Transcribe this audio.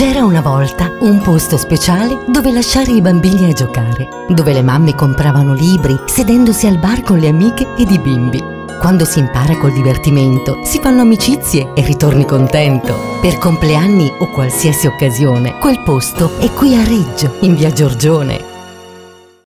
C'era una volta un posto speciale dove lasciare i bambini a giocare, dove le mamme compravano libri sedendosi al bar con le amiche ed i bimbi. Quando si impara col divertimento, si fanno amicizie e ritorni contento. Per compleanni o qualsiasi occasione, quel posto è qui a Reggio, in via Giorgione.